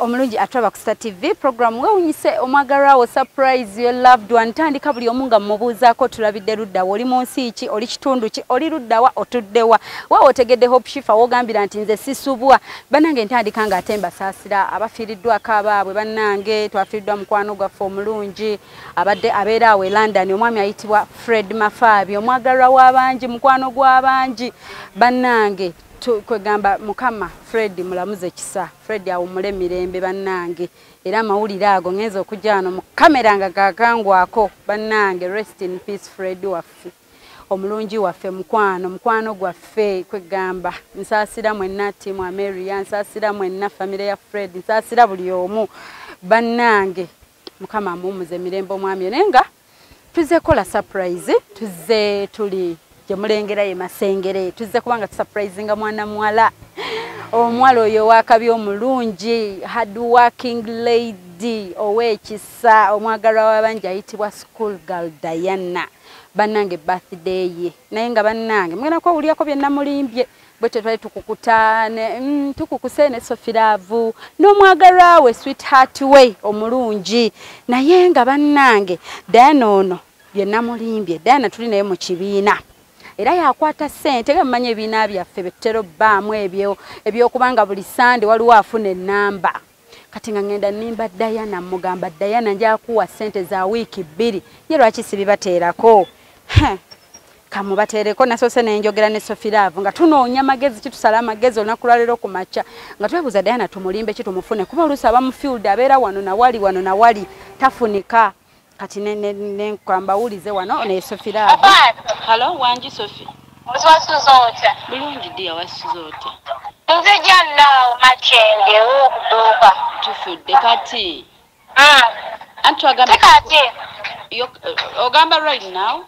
omulungi atulaba ku star tv program. Wewunyise omwagalwawo surprise your loved one. Tandika buli omu nga mmubuuzaako tulabidde luddawa oli mu nsi ki? Oli kitundu ki? Oli luddawa otuddewa waawe otegedde hope shifa wogambira nti nze sisubwa. Bannange ntandika nga ate mbasaasira abafiiriddwako abaabwe bannange twafiiriddwa mukwano gwaffe omulungi. Abadde abeera awo e london omwami ayitibwa fred mafaabi. Omwagalwa w'abangi mukwano gw'abangi bannange kwegamba mukama fred mulamuze kisa. Fred awumule mirembe bannange. Era amawulire ago ngenza okujja wano mu kamera nga gakangwako bannange rest in peace fred waffe. Omulungi waffe mukwano mukwano gwaffe kwegamba. Nsaasira mwenna timu ameria nsaasira mwenna famire ya fred nsaasira buli omu. Bannange mukama amuwumuze mirembe omwami naye nga tuzze kola surprise tuzze tuli gyemulengera ye masengere tuzze kubanga tusurprisinga mwana muwala. Omuwala oyo wakabi omulungi hard working lady owekisa omwagalwa w'abangi ayitibwa school girl diana. Bannange birthday ye. Naye nga bannange mugenda kwawulyako byenamulimbye bwe tetwali tukukutane mm, tukukuse ne sofiraavu. N'omwagalwa we sweetheart we omulungi. Naye nga bannange diana ono byenamulimbye diana tuli naye mu kibiina era yakwata ssente nga mumanyi ebiina byaffe betutera obbaamu ebyo ebyokubanga buli sande waliwo afuna ennamba. Kati nga ngenda nimba dayana mugamba dayana njakuwa ssente za wiiki bbiri ye lwaki sibibateerako? Kamubateereko nasoose nenjogera ne sofiraavu nga tunoonya magezi kitusala amagezi olunaku lwaleero ku makya nga twebuuza dayana tumulimbe ki tumufune? Kuba oluusi aba mu field abeera wano nawali wano nawali tafunika kati nenkambawulize wano nesofiraavu halo wangi sofi Wasiwasuza otya? bulungi ddiya wasuza otya Nze jannaawo makyenge w'okuduuka. tufudde kati Mm. anti Tikati yo- ogamba right now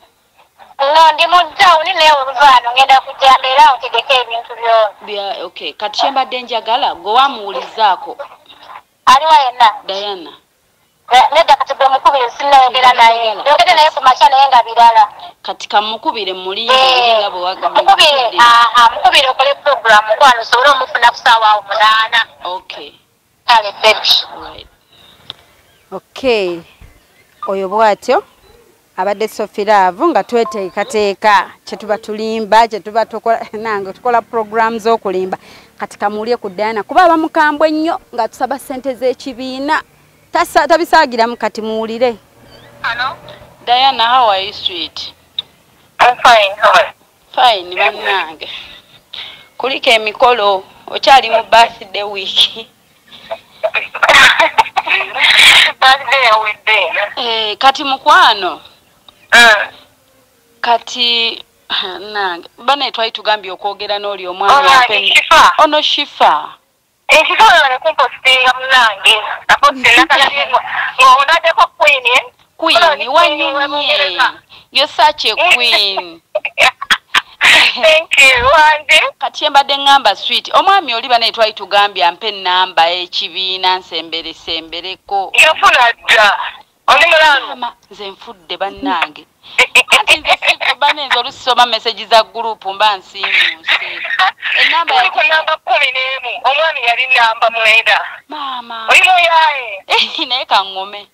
no ndi mu tawuni naye oluvaano ngenda kujja mbeera otegeka ebintu byona. okay kati kyembadde njagala gwe wamuwulizaako Aliwa yenna? diana Ne- Nedda kati bwe mukubire sinnayogera naye. Yogedde naye ku makya naye nga birala. kati kamukubire mulimbe Eh, olinga bwe wagambye Mukubire okole puroguramu nkwano osobole omufuna ku ssaawa awo munaana. okay Kale bebi. right okay oyo bwatyo abadde sofiraavu nga tweteekateeka kyetuba tulimba kyetuba tukola nange tukola program z'okulimba kati kamuulye ku diana kuba abamukambwe ennyo nga tusaba ssente z'ekibiina tabisaagiramu kati muwulire Hello? diana how are you sweet I'm fine. How are you? fine bannange kuliko emikolo okyali mu birthday week Birthday awedde. eh, kati mukwano Mm. kati nange bane twali tugambye okwogera n'oli omwami Ono Shifa. Ono shifa ekifaananyi ne kumpositinga munange naposinakalabyengwa ng'ondaddeko queen eh? queen Ono ni queen wanyumye w'Abungereza. you're such a queen thank you wanje kati embadde ngamba sweet. Omwami oli bane twali tugambye ampe enamba ekibiina nsemberesembereko yafuna dda oli mulamu Mama, nze nfudde bannange anti nze bane nze olusoma message za gurupu mba nsiimuuse Enamba oli ku yagisa- namba kumi n'emu. Omwami yali namba mwenda. Maama. Oli muyaye naye kaŋŋome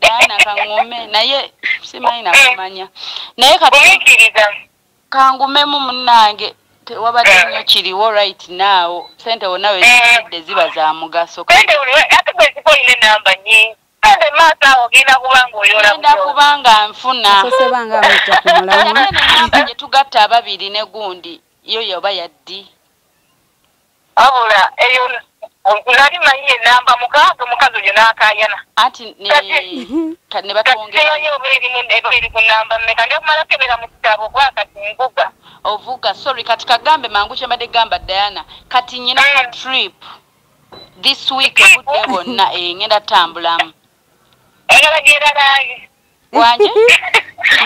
daana kaŋŋome naye simanyi nakumanya. Naye kati bumiikiriza kangumemu munnange tewabadde nnyo kiriwo right now. Sente wonna wezidde ziba za mugaso. Sente ate gweziko olina enamba nyingi sente maaso awo ogenda kuba ng'oyola genda kubanga nfuna nenamba gye tugatta ababiri ne gundi yo yoba yaddi wabula eyo nali manyi enamba mukaaga omukazi oyo n'akaayana. Anti ne ka- ne batwongera. Katimanyi oba eri ku namba mmeka? Nja kumala kebera mu kitabo kuba kati nkuga ovuga sorry kati kagambe mangu kyembadde gamba diana. Kati nyina Mm. trip this week obudde bwonna eh, ngenda tambulamu ayagala genda nange wanje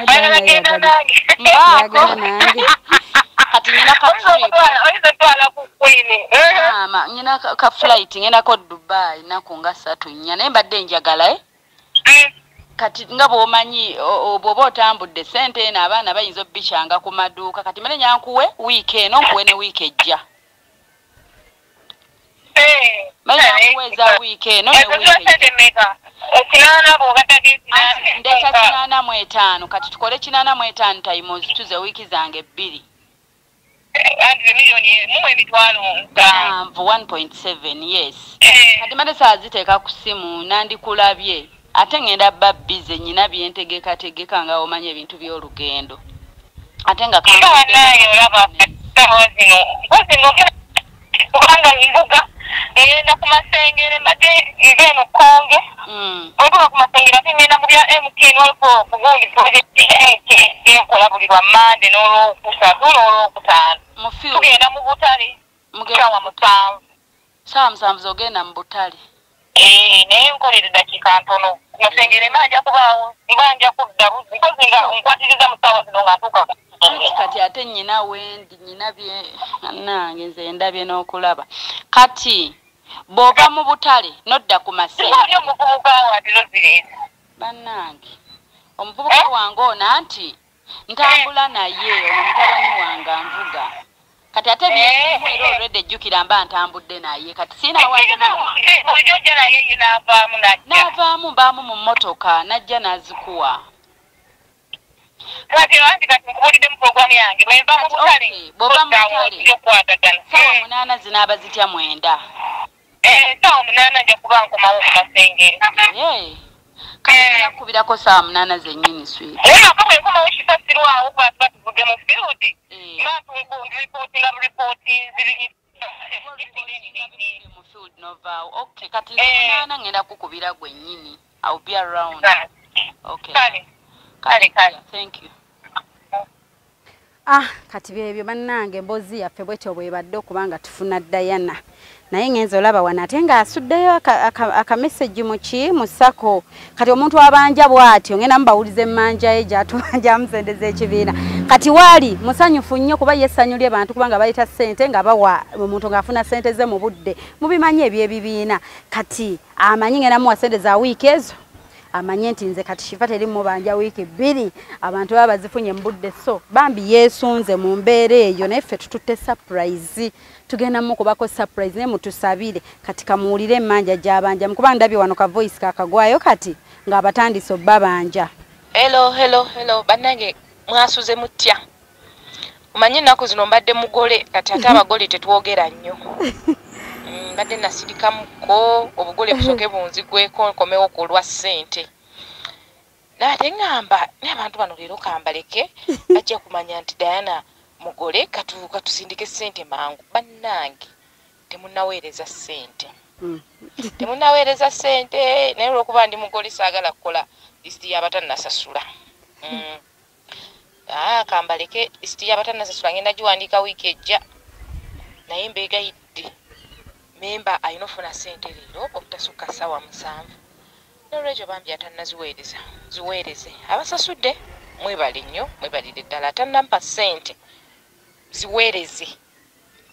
ayagala genda nange mbaako kati nyina ka trip oyinza twala ku kwini maama nyina ka- ka flight ngendako dubai naku nga ssatu nnya naye mbadde njagala eh? kati nga bw'omanyi bw'oba otambudde sente eno abaana bayinza obbikyanga ku maduuka kati mane nyankuwe wiiki eno nkuwe ne wiiki ejja. Eh, balina eh, kuweeza wiiki eno ne wiiki sente anti ndeeta ekinaana kinaana mu etaano. Kati tukole kinaana mu etaano tayimuzi tuze wiiki zange bbiri. Anti miliyoni mu emitwalo nsanvu nsanvu 1.7 yes. Eh, kati mate saa ziteeka ku ssimu nandikulabye. Ate ngenda bba bize nyina byentegekategeka nga omanya ebintu by'olugendo. Ate nga kubanga mbuga ngenda ku masengere mbadde nva eno konge Mm, olikuba ku masengere ate ngenda mu bya mtn oliko okugundi projekiti enkola buli lwa mande n'olwokusatu n'olwokutaano. Mu tugenda mu butale sawa musanvu. Saawa musanvu zogenda mu butale. Eh, naye nkolera eddakiika ntono. Masengere mba nja kubaawo mba nja kudda mpozi nga nkwatiriza mu ssaawa zino nga ntuuka ku kati ate nyina wendi nyina bye nange nze ndabye n'okulaba. Kati bw'ova mu butale nodda ku masenge. Omuvubuka omuvubuka wange ono anti ntambula naye ono mutabani wange anvuga. Kati ate byebimu era olwedde ejjukira mba ntambudde naye. Kati n'avaamu mbaamu mu mmotoka najja n'azikuwa okukwatagana saawa munaana zinaaba zitya mwenda. Saawa munaana nja kuba nkomawo mu masengere kati Eh. saawa munaana zennyini swit naye nga bwe nkomawo kisasirwawo kuba tuba tuvuge mu Eh. nga ndiripootinga mu ripooti ziri mu field novaawo okay kati Eh. munaana ngenda kukubira gwennyini ill be around. Okay. Kale kale thank you ah kati byebyo bannange emboozi yaffe bwetyo bwebadde okubanga tufuna dayana naye ngenza olaba wano ate ng'asuddeyo aka- aka- akameseji mu ki mu sako. Kati omuntu abanja bw'atyo ngenda mubawuliza emmanja ye gy'amusendeza ekibiina. Kati waali musanyufu nnyo kuba yesanyulye bantu kubanga bayita ssente nga bawa omuntu ng'afuna ssente ze mu budde. Mubimanyi ebyebibiina. Kati amanyi ngenda muwa ssente za wiiki ezo amanye nti nze kati shifa teri mubanja wiiki bbiri abantu baba bazifunye mu budde. So bambi yeesunze mu mbeera eyo naye ffe tututte surprise. Tugenda mukubako surprise naye mutusabire. Kati kamuwulire emmanja gy'abanja mukuba ndabye wano ka voice kakagwayo kati ng'abatandise obbabanja hello hello hello. Bannange mwasuze mutya? Omanyi ennaku zino mbadde mugole kati ate abagole tetwogera nnyo mbadde nasirikamuko obugole busooke bunzigweko nkomewo ku lwa ssente naye ate ŋŋamba naye abantu bano leero kambaleke bajja kumanya nti dayana mugole katu- katusindike ssente mangu bannange temunnaweereza ssente Mm. temunnaweereza ssente naye olwokuba ndi mugole saagala kukola lisiti y'abatannasasula Mm. Ah, kambaleke lisiti y'abatannasasula ngenda giwandiika wiiki ejja naye mbeegayidde memba alina ofuna ssente leero obutasukka ssaawa musanvu. Nolwekyo bambi atannaziweereza ziweereze abasasudde mwebale nnyo mwebalire ddala atannampa ssente ziweereze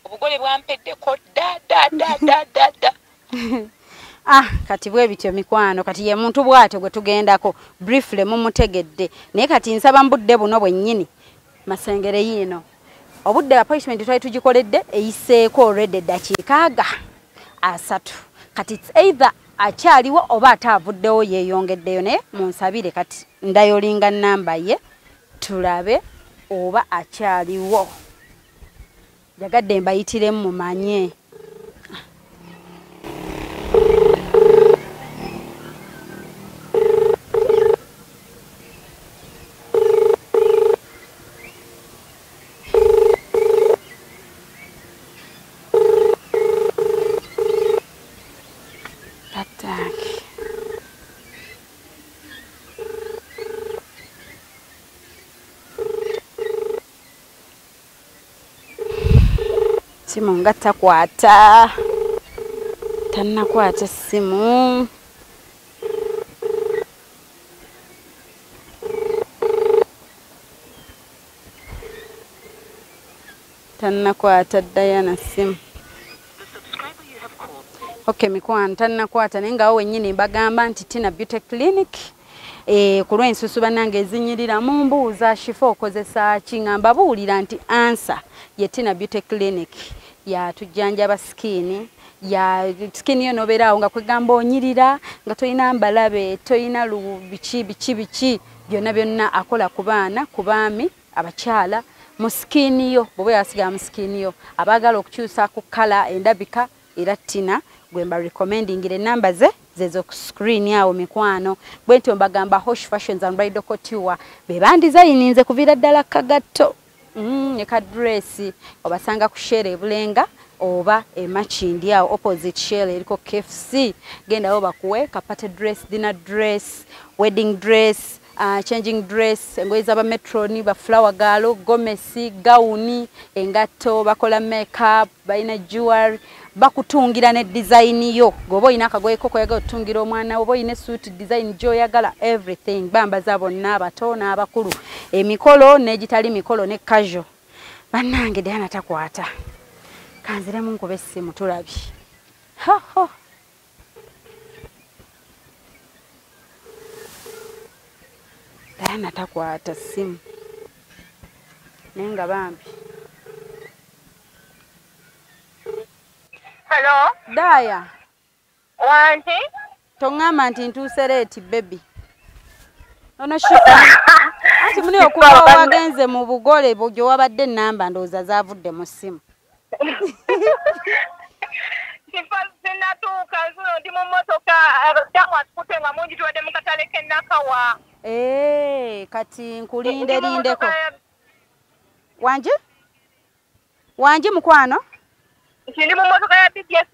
obugole bwampeddeko dda dda dda dda dda dda ah kati bwe bityo mikwano kati ye muntu bw'atyo gwe tugendako briefly mumutegedde. Naye kati nsaba mu budde buno bwennyini. Masengere yiino. Obudde appointment twali tugikoledde eyiseeko olwedde eddakiika aga asatu. Kati it's either akyaliwo oba ate avuddewo yeeyongeddeyo naye munsabire kati ndayolinga namba ye tulabe oba akyaliwo. Jagadde mbayitiremu mumanye simu nga takwata. Tannakwata simu. Tannakwata dayana simu. Okay mikwano tannakwata naye ngawo wennyini mbagamba nti tina beauty clinic e, ku lw'ensusu bannange ezinyirira mu mbuuza shifa okozesa ki? Nga mbabuulira nti ansa ye tina beauty clinic yatujjanjaba sikiini ya sikiini yo nobeeraawo nga kwegamba onyirira nga tolina mbalabe tolina biki biki biki byonna byonna akola ku baana ku baami abakyala mu sikiini yo bw'oba yasigala mu sikiini yo. Abaagala okukyusa ku kala endabika era tina gwe mba recommendingira enamba ze zezo ku screen awo mikwano. Bwe nti mbagamba hosh fashions and bridal couture be bandizayininze kuviira ddala kagato mm, ne kadresi obasanga ku shere ebulenga oba emakindi awo opposite shell eriko kfc gendawo bakuwe kapate dress dinner dress wedding dress uh, changing dress engoye z'abametroni baflower galo gomesi gawuni engatto bakola makeup balina jewelry bakutungira ne design yo. Goba oyina akagoye ko koyaga otungira omwana oba oyina suit design gyoyagala everything. Bambaza bonna abato n'abakulu. Emikolo n'egitali mikolo ne casual. Bannange diana takwata. Kanziremu nkuba essimu tulabye hoho diana takwata ssimu. Naye nga bambi Daaya wanti? toŋŋamba nti ntuuse leeti bebi ono shuka anti muli okuba wagenze mu bugole bu- gye wabadde enamba ndowooza zaavudde mu ssimu. Kifa sinatuuka zuno ndi mu mmotoka damu atukute nga mungi tuwadde mu katale k'e Nakawa. ee kati nkulinde lindeko. wangi wangi mukwano? Ndi mu mmotoka ya BTS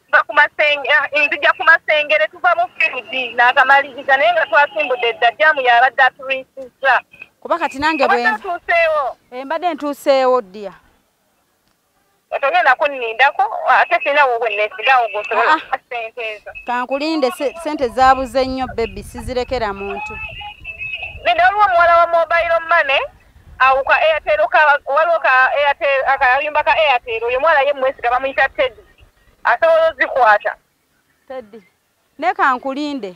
nzija ku masengere tuva mu field n'akamaliriza naye nga twasimbudde dda jamu yabadde atuliisizza. kuba kati nange Obadde bwe atuuseewo. eh, mbadde ntuuseewo dya Otogenda kunnindako ate sirina wo bwe neesigawo gwosobola Ah. ssente ezo. kankulinde se- sente zaabuze nnyo bebi sizirekera muntu Nene waliwo omuwala wa mobile money awo ka airtel waliwo ka airtel akayimba ka airtel oyo mwala ye mwesiga bamuyita ted asobola ozikwata. Teddi. Ne kankulinde.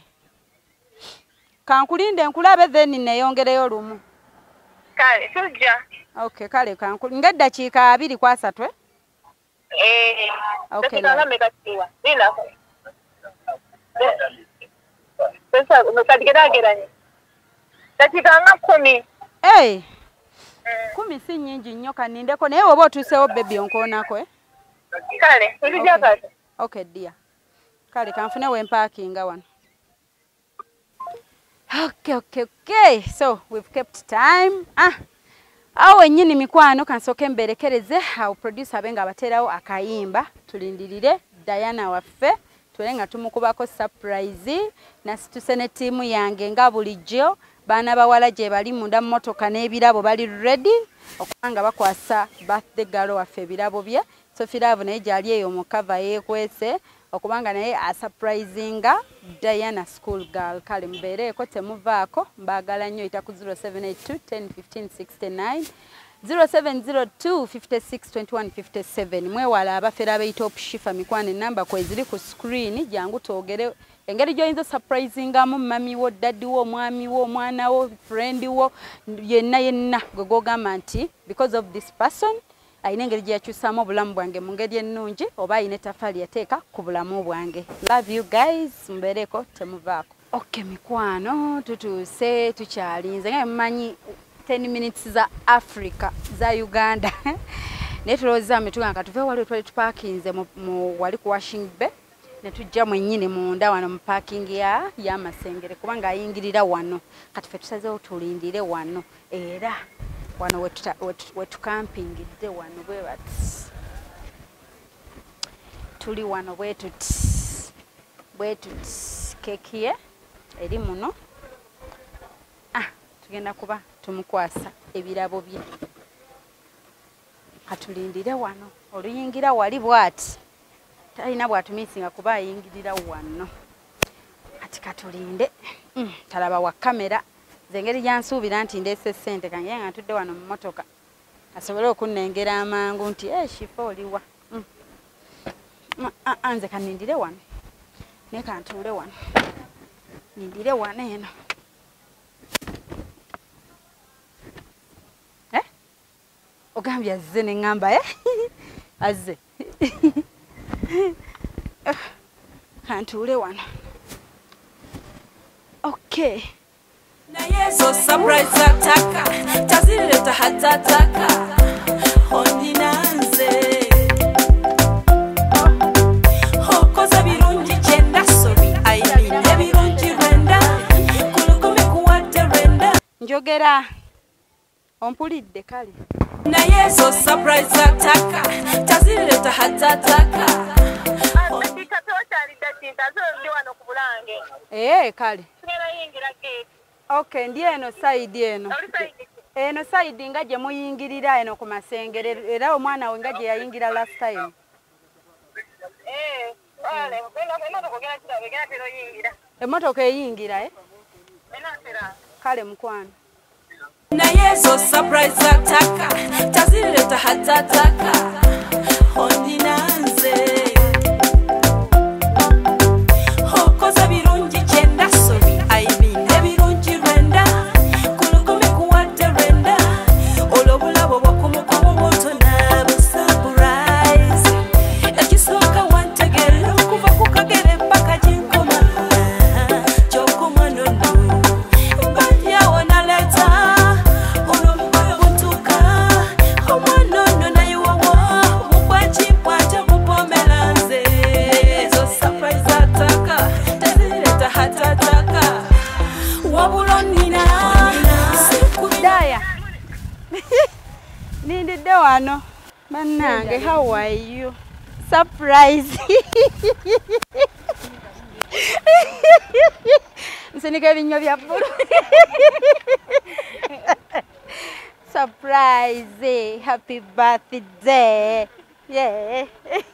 Kankulinde nkulabe then neeyongereyo lumu. Kale tujja. Okay kale kankuli ng'eddakiika abiri ku asatu eh? Eh, Okay, dakika nga dakika nga kumi. Si nnyingi nnyo kanindeko naye woba otuusewo bebi onkoonako eh? Kale Okay. kati okay dear. Kale kanfune wempaakinga wano. Okay okay okay. So we've kept time. Ah awo wennyini mikwano kansooke mberekereze awo producer abe nga abateerawo akayimba tulindirire diana waffe tule nga tumukubako surprise nasituse ne ttiimu yange nga bulijjo baana bawala gye bali munda mu motoka n'ebirabo bali ready okuba nga bakwasa birthday galo waffe ebirabo bye sofiraavu naye gyali eyo mu kava yeekwese okubanga naye asurprisinga diana school girl kale mubeereeko temuvaako mbaagala nnyo yita ku 0782 10 15 69 0702562157 mwewala abafera abayita opshifa mikwano enamba kweziri ku screen jangu twogere. Engeri gy'oyinza osurprisingamu mami wo daddi wo omwami wo omwana wo friend wo yenna yenna gwe gogamba nti because of this person ayina engeri gye yakyusaamu obulamu bwange mu ngeri ennungi oba ayina ettafaali yateeka ku bulamu bwange. Love you guys mubeereko temuvaako. Okay mikwano tutuuse tukyalinze. Nga mumanyi 10 minutes za africa za uganda. Naye tulowooza metuga nga tuve wali twali tupakinze wali ku washing bay ne tujja mwennyini munda wano mu parking ya y'amasengere kubanga ayingirira wano. Kati fe tusazeewo tulindire wano era wano wetukampingidde wano bwe bati. Tuli wano bwe tuti bwe tuti. Keeki ye eri muno. Ah tugenda kuba tumukwasa ebirabo bye. Katulindire wano. Oluyingira wali bwati. Talina bwatumiisinga kuba ayingirira wano. Kati katulinde. Mm, talaba wa kamera nze engeri gyansuubira nti ndeese ssente kange nga ntudde wano mu motoka asobole okunnengera amangu nti e shifa oliwa Mm. Nze kanindire wano. Naye kantuule wano. Nindire wano eno. Eh? ogambye azze neŋŋamba e azze. Kantuule wano. Okay naye zo surprise ataka tazireta hatataka ondinanze okoza birungi kyenda sobi ayimine birungi lwenda kulukumi kuwadde lwenda njogera ompulidde kale. Naye zo surprise ataka tazireta hatataka ee kale. Okay ndi eno sayidi eno. Eno sayidi nga gye muyingirira eno ku masengere era omwana we nga gye yayingira last time. Eh, emmotoka eyingira e kale mukwano. Naye zo surprise ataka tazireta hatataka ondinanze nsinika ebinywa bya bbulu surprise happy birthday. Yeah.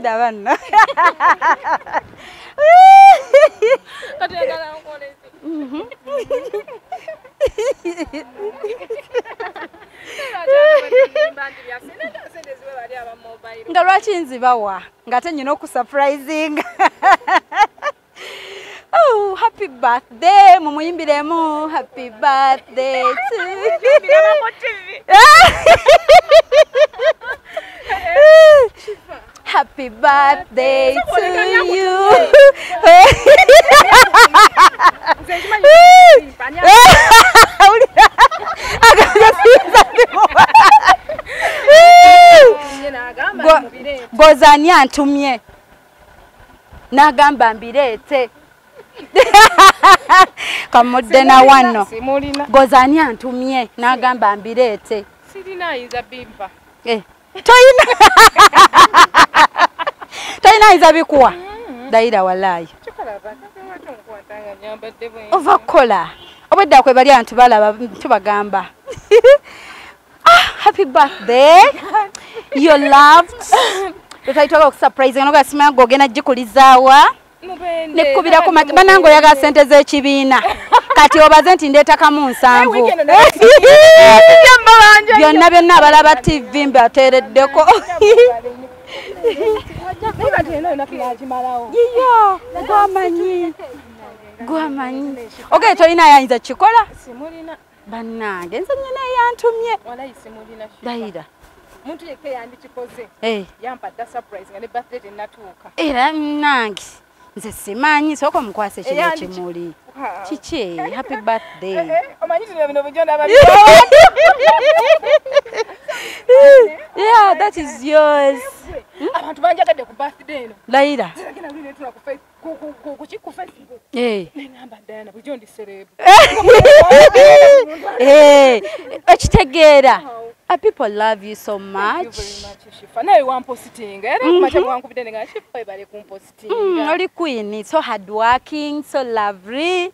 ndaba nno nga lwaki nzibawa nga te nyina okusurprisinga Oh, happy birthday mumuyimbiremu happy birthday to happy birthday to you sinza Go- gozani antumye. N'agamba mbireete kamudde na wano. gozani antumye. N'agamba mbireete sirina ayinza bimpa. Eh, toyina. Toyina ayinza bikuwa? Dayira walaayi kikalaba kakenwatonkwatanga nyambadde bwe ova kukola. Obwedda kwe bali abantu balaba tubagamba ah, happy birthday you loved ekaitwala okusurprise nga nogasimanya gogenda gikulizaawa nekubiraku banange oyagala sente z'ekibiina. Kati obaze nti ndeetakamu nsanvu byonna byonna abalaba tv mbateereddeko. Yiyo gwamanyi gwamanyi. Ogaye tolina ayinza kikola? Bannange nze nyina eyantumye. Dayira muntu yekka yandikikoze Eh, yampadda surprise nga ne birthday tennatuuka era nange nze simanyi sooka omukwasa ekiro Eyandi- kimuli Ha. kiki? Happy birthday. Eh, omanyi tino bino bujo ndaba yeah that is yours. Abantu banjagadde ku birthday eno. Dayira netula ku facebook neŋamba dayana bujo ndi serebu. Ekitegeera Uh, people love you so much. naye wampositinga era kumaca mwankubidde nga shifa ebale Mm, kumpositinga oli queen so hard working so lovely.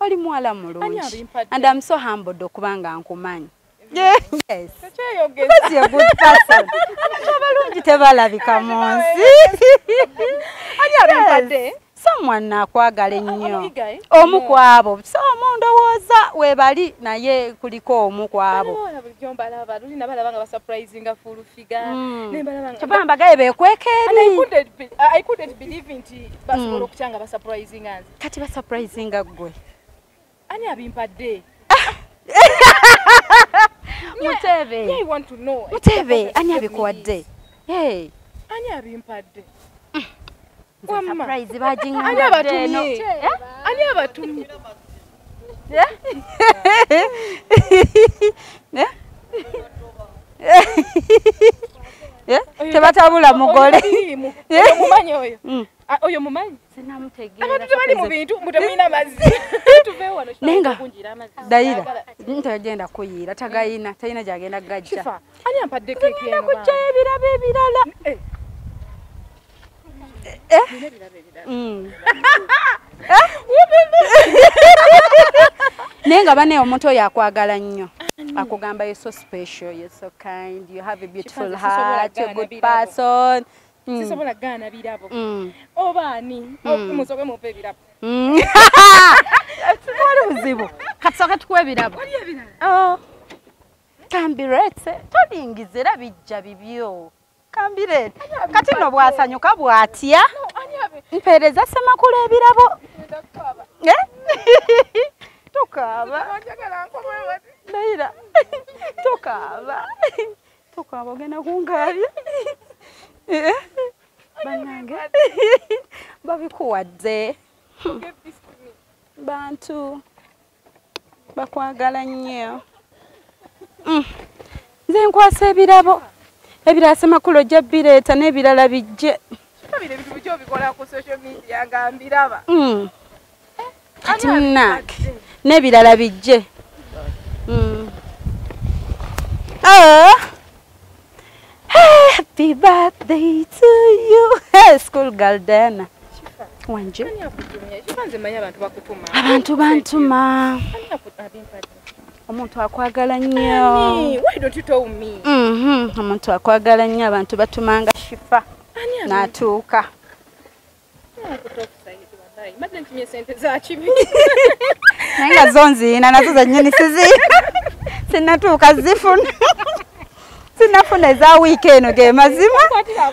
Oli muwala Ani mulungi and I'm so humbled okuba nga nkumanyi yes. Tekyeyogeza Because you're a good person. Abantu abalungi tebalabika mu nsi. Ani abimpadde Someone akwagala ennyo. omu ku abo. So omundowooza webali naye kuliko omu ku abo. Baliwo bulijjo mbalaba? Luli nabalaba nga basupurisinga fulufiga Mm. nembalaba nga kyova mbagaye bekweka And I eri couldn't be- I couldn't believe nti basobola Mm. okukyanga basupurisinga nze. Kati basurprisinga ggwe. Ani abimpadde? Mutebe. Mutebe ani abikuwadde Ani abimpadde? Surprise Ani bagiŋŋambadde abatumye? eno Ani abatumye? Eh? tebatabula mugole Oyo Oyo mumanyi oyo? Mm. Oyo mumanyi? Abantu tebali mu bintu mutemulina mazzi. Tuveewo wano. Naye nga- kunjira amazzi. dayira ntagenda kuyiira tagayina talina gyagenda gajja. Ani ampadde kujjayo ebirabo ebirala Eh. Eh? Nina ebirabo ebirala. Mm. Naye nga bane omuntu oyo akwagala nnyo akugamba you're so special you're so kind you have a beautiful heart you're a good person Mm. Sisobola gaana birabo. Mm. Oba ani? Musobe mumpe ebirabo. Mm. wali buzibu katusooke tukuwa ebirabo? Oh. kambiretse tolingiza era bijja bibyo kambirete kati no bwasanyuka bw'atya mpeereza semakula ebirabo. Eh? tokaaba. Naira, tokaaba. Tokaaba ogenda kungaabya. Eh? Bannange, babikuwadde. Bantu bakwagala nnyo. Mm. Nze nkwasa ebirabo. Ebirala Ssemakula ojja bireeta n'ebirala bijje. Kabira ebintu biki obikola ku social media nga mbiraba. Mm. Kati abikadde? n'ebirala bijje Mm. Oh. Happy birthday to you. Hey, school girl Diana. Wanje. Abantu bantuma. Ani aku- abimpadde? Omuntu akwagala Ani? nnyo. Why don't you tell me? Mhm, omuntu akwagala nnyo abantu batumanga shifa Ani abi- n'atuuka. Ani akutokusaidi wallahi. Mbadde ntumye sente za kibi. Naye nga zo nziina nazo zennyini siziina. Sinnatuuka zifuna. Sinnafuna eza wiiki eno ge mazima.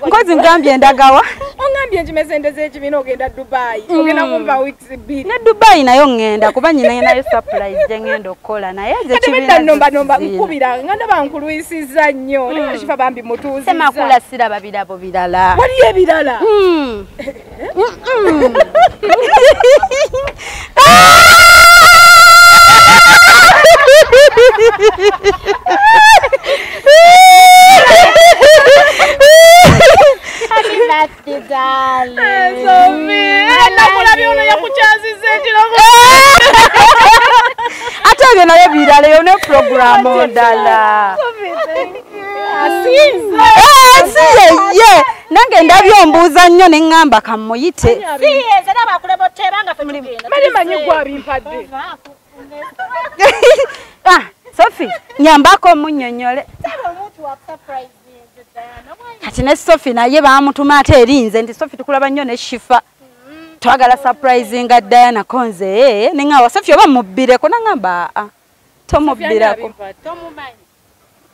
Nkozi ngambye endagawa. Ongambye nkime sente z'ekibiina ogenda Dubai. Ogenda kumpa weeks bbiri. ne dubayi nayo ŋŋenda kuba nyina nayo surprise gye ŋŋenda okukola naye ze bedda nomba nomba nkubira nga ndaba nkulwisizza nnyo. Naye nga kifa bambi mutuuzizza. semakula siraba birabo birala Waliyo ebirala. Mm. ate ebyo nayo birala eyo ne puroguramu ndala asinze Eh, si yeye nange ndabye ombuuza nnyo ne ŋŋamba kamuyite mali manyi gwabimpadde Ah, sophie nyambako omunnyonnyole kati ne sophie naye bamutuma ate erinze nti sophie tukulaba nnyo ne shifa. Twagala surprise nga diana konze ee neŋawa sophie oba mubbireko naŋamba aa tomubbirako.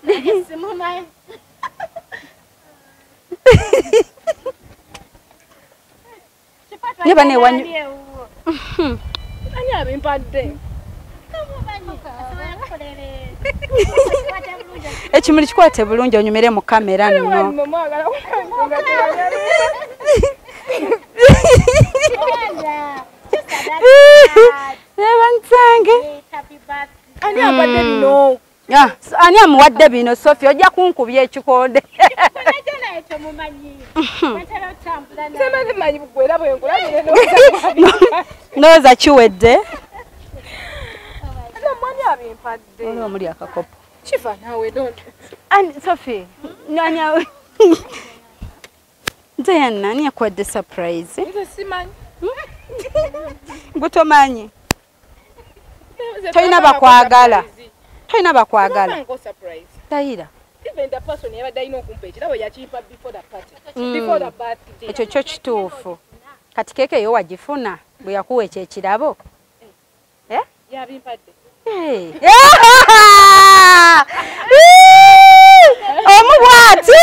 Ne banewanyu ani abimpadde ekimuli kikwate bulungi onyumire mu kamera nno. Mwagala eba nsange ani apadde bino? Ah, ani amuwadde bino? Sophie ojja kunkubya ekikonde. Ndowooza kiwedde namwani abimpadde oli omuli akakopo kifa nawe don't Ani Sophie, nani awe? Diana, ani akuwadde surprise? nze simanyi Gwe tomanyi? Nze Tolina papa bakwagala. Tolina bakwagala. Tayira. Ekyo kyo kituufu. Kati keeke yo wagifuna bwe yakuwa ekyo ekirabo. Eh? Yabimpadde. Omu bw'ati.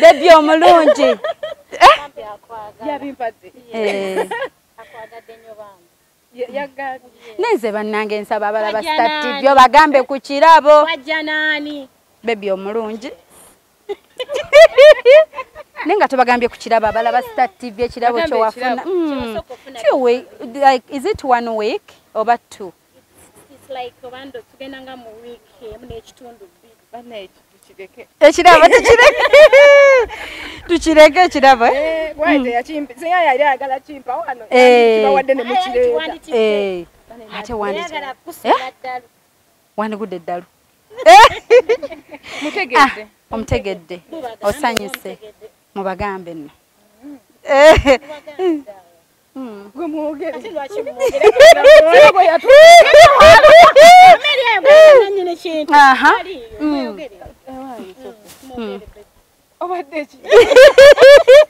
Bebi omulungi. Eh. Nenze bannange nsaba abalaba tv obagambe ku kirabo. Bebi omulungi naye nga tobagambye ku kirabo abalaba star tv ekirabo kyewafuna Few week- like, is it one week oba two? Ekirabo tukireke. Tukireke ekirabo eh? Eh. mukireeta Eh, ate wandigudde eddalu mutegedde. Omutegedde osanyuse. Mubagambe nno Eh, mm. gwe mwogere Mm. obadde ki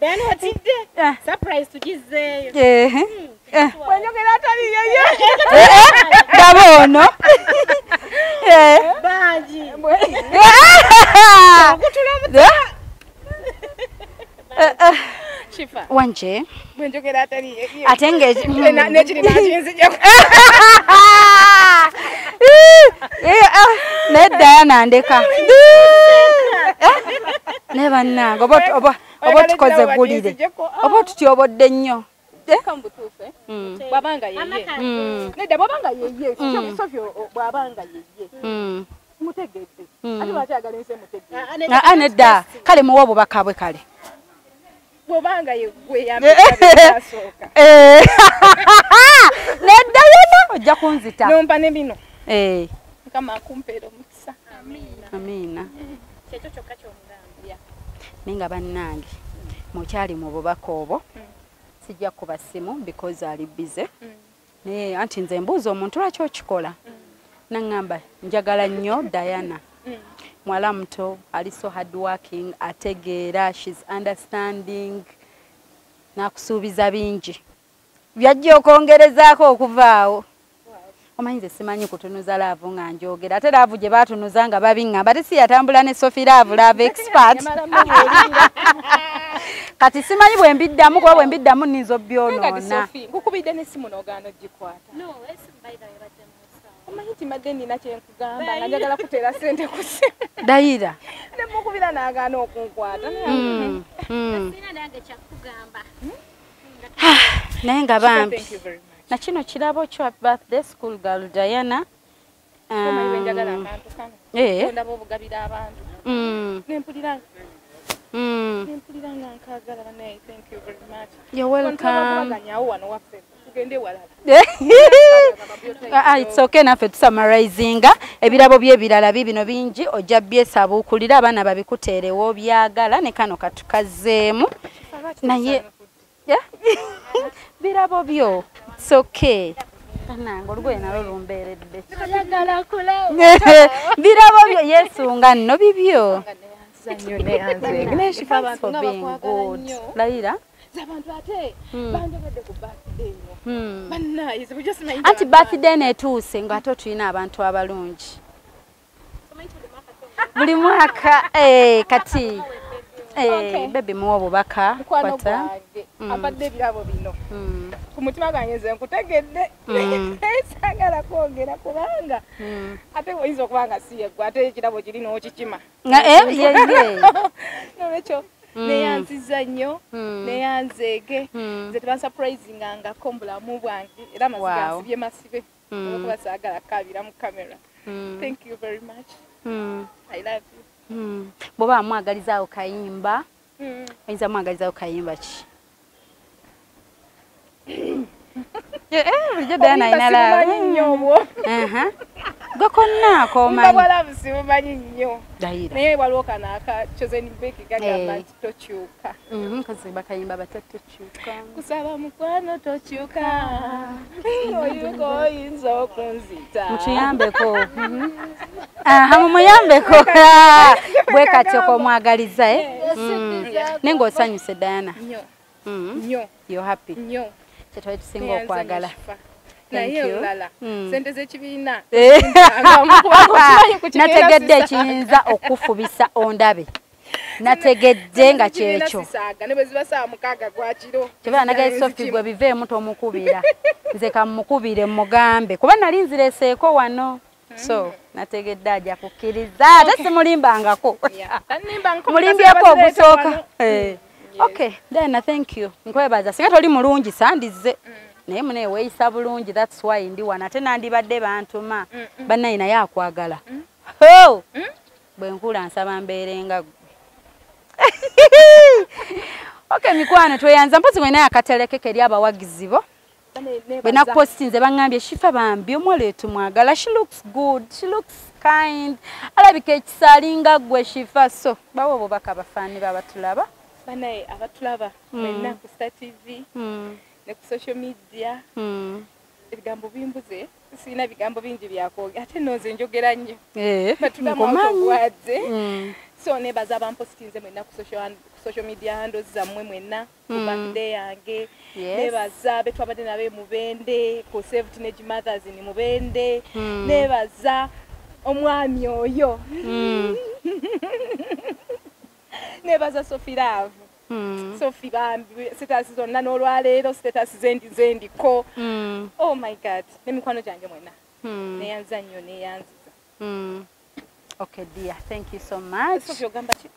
bano otidde Ah. surprise tugizeeyo Eh, eh. bwenyogera atali yeye Gaba ono Eh. bangi Eh, eh. Kifa wanje bwenjogera atali yeye. Ate naye dayana ndeka ne bannange oba tukoze gulire oba otutyobodde nnyo. Kamubutuufe Mm, bwabanga yeye. Amaka mm, nedda bwabanga yeye. Mm. sofyo bwabanga yeye. Mm, mutegedde. Mm. ate lwaki agala ensi emutegedde. Ah, ah, nedda kale muwa obubaka bwe kale bwobanga ye gwe yambasooka Eh. nedda yona ojja kunzita. Nompa ne bino. Eh, mukama akumpeera omukisa amiina. Kyekyo kyokka kyomugamba naye nga bannange mukyali mu bubaka obwo sijja kuba simu because ali bize naye anti nze mbuuza omuntu lwaki okikola? Naŋŋamba njagala nnyo diana mwala muto ali so hard working ategeera shes understanding nakusuubiza bingi. Byajja okwongerezaako okuvaawo omanyi nze simanyi kutunuza laavu nga njogera. Ate laavu gye baatunuza nga babiŋŋamba ate si yatambula ne sofi laavu laavu expert. Kati simanyi bwe mbiddamu kuba bwe mbiddamu nninza obbyonoona nkukubidde n'essimu n'ogaana ogikwata omanyi nti madde nina kyenkugamba nga njagala kuteera sente ku ssimu dayira nemukubira n'agaana okunkwata. Mm, mm. naye nga bambi. na kino kirabo kyo happy birthday school girl diana. Bwe njagala Um, akantu kano. eh. ondaba obugabira abantu. Mm, nempulira mm. nempulira nga nkaagala banaye thank you very much. You're welcome. wano waffe Ah, it's okay naffe tusamarizinga ebirabo by'ebirala bibino bingi ojja byesabuukulira abaana babikuteerewo obyagala ne kano katukazeemu naye birabo byo it's okay. Nange olugoye nalo lumbeeredde. Ayagala kulaba. Birabo byo yesunga nno bibyo. Nnyo neyanze neshifa abantu for nga being bakwagala good nnyo layira abantu ate? Hmm. banjogedde ku birthday eno. Hmm. bannaye zibujja simanyi anti birthday netuuse ngaate tulina abantu abalungi. Buli mwaka eh, kati Okay. bebi muwa obubaka kwata. gwange. Mm. abadde ebirabo bino. Ku mutima gwange nze nkutegedde. Saagala kwogera kubanga ate oyinza okuba nga si yeggwe ate ekirabo kiri n'okikima Nga, eh, nolwekyo. Neyanziza nnyo Mm. neyanzeege Mm. nze tebansapurayizingangako mu bulamu bwange era Wow. amasigansibye masibe Mm. olwokuba saagala kabira mu kamera Mm, thank you very much mm, i love you mm. bw'oba amwagalizaawo kayimba Mm. oyinza mwagalizaawo kayimba ki bulijjo Obuyimba ayina sibumanyi nnyo naye waliwo kano aka chozenibeki kagamba Eh. nti tokyuka Mhm, kozi bakayimba batatukyuka kusaba mukwano tokyuka oyuka oyinza okunzita mutuyambeko aha mumuyambeko bwe eh? Mm. naye ng'osanyuse dayana nnyo yo happy kyetwali tusinga okwagala naye olulala sente z'ekibiina nategedde ekiyinza okufubisa ondabe. Nategedde nga kyekyo sisaaga ne bwe ziba saa mukaaga gwa kiro kyobeera nagaye sofi gwe biveemu tomukubira nze kamukubire mugambe. Kuba nali nzireseeko wano. So nategedde ajja kukkiriza ate simulimbangako. Mulimbyeko ogusooka. Okay then thank you. Nkwebaza singa toli mulungi sandize naye munaye weeyisa bulungi thats why ndi wano. Ate nandibadde bantuma bannaye naye akwagala Ho! bwe nkula nsaba mbeerenga gwe okay mikwano tweyanza. Mpozi mwenaye akatelekeko eri abawagizi bo. Bwe nakupositinze baŋŋambye shifa bambi omuwala etumwagala she looks good she looks kind. Alabika ekisa alinga ggwe shifa. So bawa obubaka bafaani babatulaba banaye abatulaba mwenna ku star tv Mm, ne ku social media. Mm. ebigambo bimbuze sirina bigambo bingi byakwogera ate noze njogera nnyo. Eh, batulamu nkumanyi. obwadde Mm, so nebaza abampositinze mwenna ku social media handles zammwe mwenna ku birthday yange. Nebaza betwabadde nabe mubende ku save teenage mothers ni mubende. Nebaza omwami oyo nebaza sofi love mm, sofi bambi sitasi zonna n'olwaleero zendi zendiko mm, oh my god n'emikwano gyange mwena mm, neyanza nnyo neyanziza mm. okay dear thank you so much sofi ogamba ki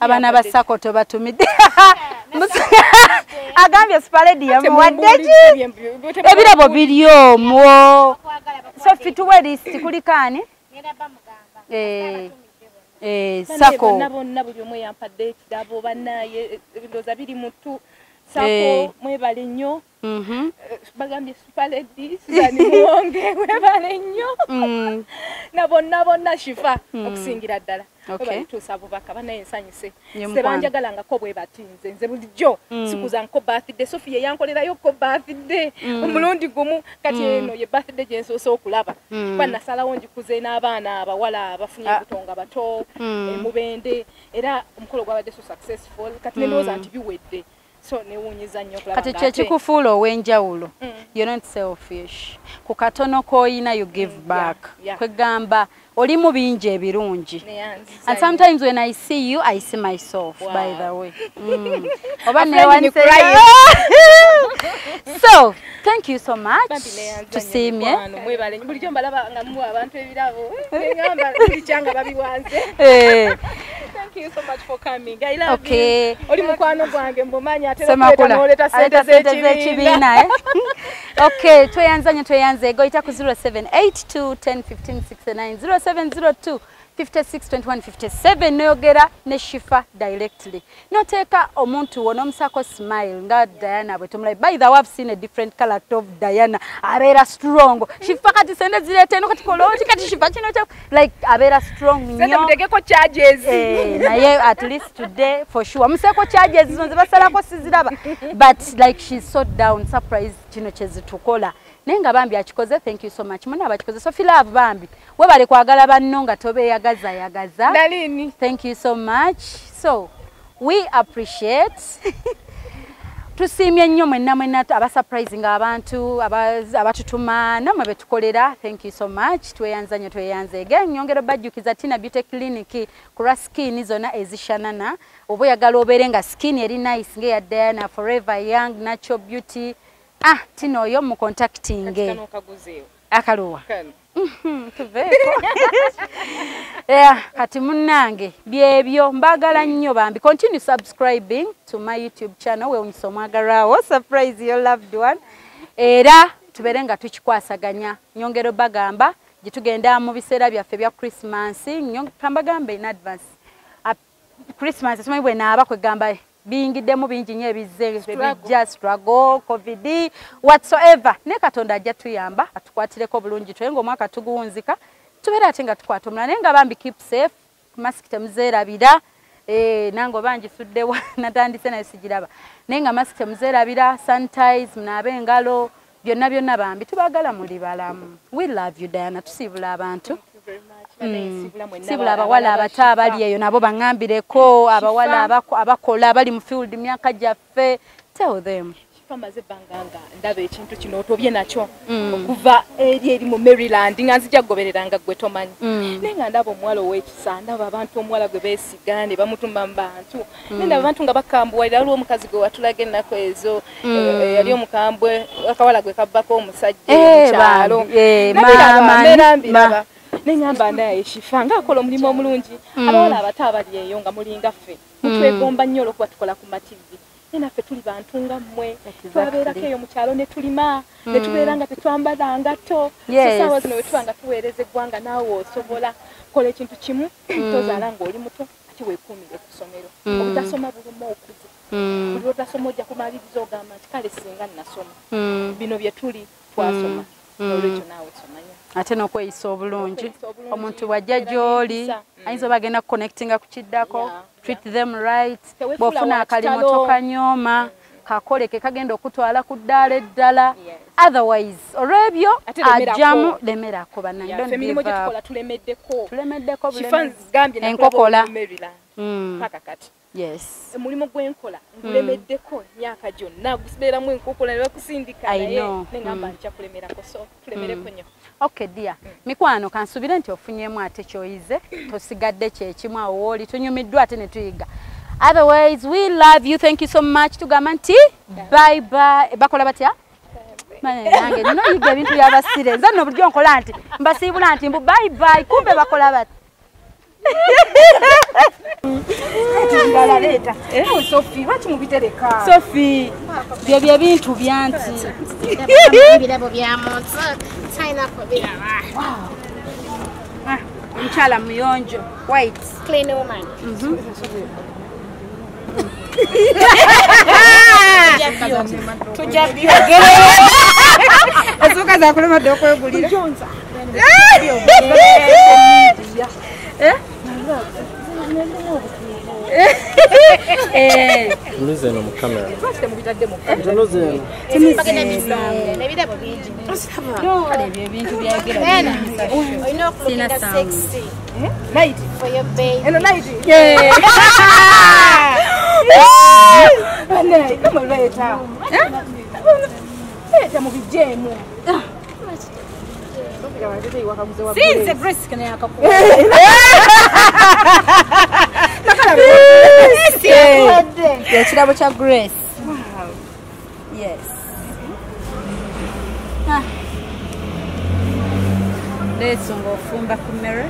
abaana yambadde ki? basakoto batumidde agambye spaledi Ate yamuwadde ki ebirabo biri omwo sofi tuwe lisiti Eh, eh, Banaye sako bonna. bonna buli omu yampadde ekirabo bannaye ebindooza biri mutu Eh. Sako mwebale nnyo. Mhm, bagambye supaledi suzani muwonge mwebale nnyo. Mm, na bonna bonna shifa okusingira ddala. Okay. webalituusa bubaka banaye ensanyuse Ye mukwano. sebanjagalangako bwe batinze. Nze bulijjo sikuzanko birthday. Sofi yeyankolerayoko birthday. Omulundi gumu. Kati eno ye birthday gyensoose okulaba. Mm. kuba nasalawo njikuze n'abaana abawala abafunye Ah. obutonga bato Mm. emubende. Era omukolo gwabadde so successful. Kati nendowooza nti biwedde so newuunyiza nnyo kati kyekikufuula ow'enjawulo Mm. you're not selfish ku katono k'oyina you give back. yeah. kwegamba olimu bingi ebirungi. And sometimes when i see you i see myself Wow. by the way. Mm. oba newanise crying. so thank you so much. Tusiimye bulijjo mbalaba nga muwa abantu ebirabo. Neŋamba buli kyanga babiwanze. Eh, Thank you so much for coming. I love Okay. you. Oli mukwano gwange mbumanyi ate n'okuleta n'oleta Aleta sente z'ekibiina. z'ekibiina eh? okay tweyanzanye tweyanzeego oyita ku 0782 10 15 69 0702 56 21 57 noyogera ne shifa directly. Noteeka omuntu wo n'omusaako smile nga diana bwe tumulabe by the way i've seen a different character of diana. Abeera strong. Shifa kati sente zireeta eno kati koloti kati shifa kino like abeera strong muteekeko charges. Eh, naye at least today for sure. Museeko charges zino zebasalako siziraba. But like she's so down. Surprise kino kyezitukola naye nga bambi akikoze thank you so much. Muna abakikoze so filave bambi webale kwagala banno nga tobeeyagazayagaza. Nalini. thank you so much. So we appreciate. Tusiimye nnyo mwenna mwenna abasurprising abantu aba- abatutuma namwe betukolera. Thank you so much. Tweyanza nnyo tweyanze again. Nyongera bajjukiza tina beauty clinic kulwa skin zonna ezishanana oba oyagala obeere nga skin eri nice ng'eya diana forever young natural beauty ah tina oyo mu contacting akaluwa. Kano. Mhm, tuveeko yeah, kati munnange byebyo mbagala nnyo bambi. Continue subscribing to my youtube channel wewunyisa omwagalwawo surprise your loved one. Era tubeere nga tukikwasaganya. Nyongero bagamba gyetugenda mu biseera byaffe bya christmas. Kambagambe in advance. Ah, christmas simanyi bwenaaba kwegamba biyingiddemu bingi nnyo ebizze bijja struggle covid whatsoever. Naye katonda ajja tuyamba atukwatireko bulungi twe ngaomwaka tuguwunzika tubeere ate nga tukwata omulala. Naye nga bambi keep safe masiki temuzeerabira Eh, nange oba ngisuddewa natandise naye sigiraba. Naye nga masiki temuzeerabira sanitize munaabe engalo byonna byonna bambi tubagala muli balamu. We love you diana tusiibula abantu sibula abawala abato abali eyo nabo baŋŋambireko abawala abako- abakola abali mu field myaka gyaffe. Tell them. Twamaze ebbanga nga ndaba ekintu kino otobye nakyo. Mm. okuva eri eri mu maryland nga nzija kugobereranga gwe tomanyi. Mm. naye nga ndaba omuwala ow'ekisa ndaba abantu omuwala gwe beesiga ne bamutuma mu bantu naye ndaba abantu nga bakambuwalira waliwo omukazi gwe watulaga ennaku ezo eh, yali omukambwe akawala gwe kabbako omusajja Eh, mukyalo neŋamba naye shifa ngaakola omulimu omulungi. Abawala abato abali eyo nga mulinga ffe mutwegomba nnyo olwokuba tukola ku mativi naye naffe tuli bantu nga mmwe twabeerako eyo mu kyalo ne tulima ne tubeera nga tetwambala ngato. Yes. saawa zino wetuba nga tuweereza eggwanga naawe osobola kola ekintu kimu tozaala ng'oli muto ate weekuumire ku ssomero. Obutasoma buluma okuze. Mm. buli lwotasoma ojja kumaliriza ogamba nti kale singa nasoma Mm. bino bye tuli twasoma. Olwekyo naawe somanya ate n'okweyisa obulungi. Omuntu bwajja gy'oli era ayinza oba agenda kuconnectinga ku kiddako treat them right bw'ofuna kitalo. tokanyooma kakoleke kagenda okutwala ku ddaala eddala. Otherwise olw'ebyo ajjamu lemerako. bannange. Ffe emirimu gye tukola tulemeddeko. Tulemeddeko kifa buleme- nzigambye enkokola. Mm, yes. Omulimu gwenkola ngulemeddeko emyaka gyonna gusibeeramu enkokola ne bakusindika I naye. know. neŋamba nja kulemerako so tulemereko nnyo okay dia mikwano kansubire nti ofunyemu ate kyoyize? Tosigadde kyekimu awo wooli tunyumiddwa ate ne tuyiga. Otherwise we love you. Thank you so much. Tugamba nti bye bye. Bakola batya? Mane, nange nina oyiga ebintu byabasire. Nze nno bulijjo nkola nti mbasiibula nti mbu bye bye. Kumbe bakola bati sofi lwaki mubitereka? Sofi bye bye bintu byanti omukyala muyonjo white. Clean woman. Tujja esooka zakulemadde okwegulira Tunuze eno mu kamera. nebirabo bingi ebyo ebintu byagera Ena, olina okulukira sinze grace kene yakakuwa ekirabo kya grace. Yes. Ah. leeso ng'ofumba ku mmere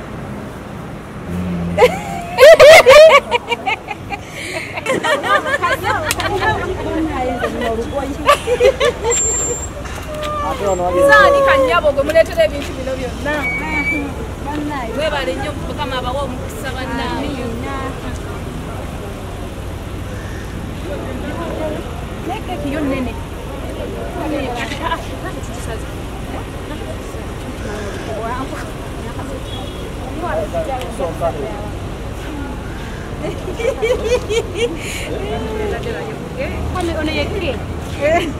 kanyabo gwe muleetera ebintu bino byonna webale nnyo mukama abawa omukisa bannaayo nekeki yo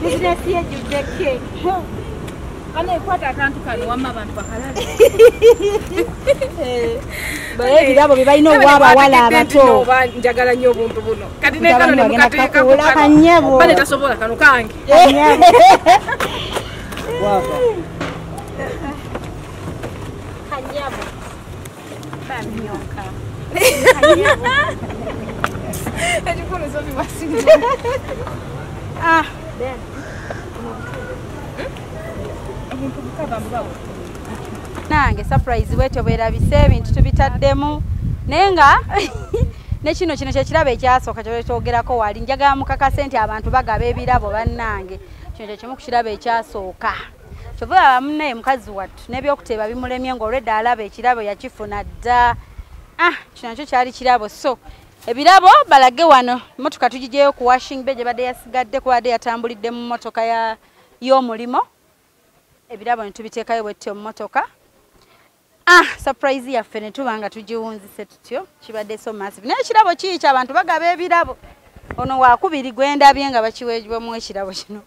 nene kana ekwata akantu kano wamma abantu bakalabe ebirabo bye balina owa abawala abato njagala nnyo obuntu buno kati nekano bagenda kakuula kanyabo. bane tasobola kano kange. Ekikulu zobibasiza obuntu bukaba mbawo nange surprise bwetyo bwerabise ebintu tubitaddemu. Naye nga ne kino kino kyekirabo ekyasooka kyetwogerako wali. Njagala mukakase nti abantu bagaba ebirabo bannange. Kino kyekimu ku kirabo ekyasooka. Kyova aba munnaye mukazi wattu n'ebyokuteeba bimulemye ng'olwedda alaba ekirabo yakifuna dda. Ah kino nakyo kyali kirabo so ebirabo balage wano. Motoka tugigyeyo ku washing bay gye badde yasigadde kubadde yatambulidde mu motoka y'omulimo ebirabo ne tubiteekayo bwetyo mu motoka ah surprise yaffe ne tuba nga tugiwunzise tutyo. Kibadde so massive. Naye ekirabo kiiki abantu bagaba ebirabo. Ono wakubiri gwendabye nga bakiweebwamu ekirabo kino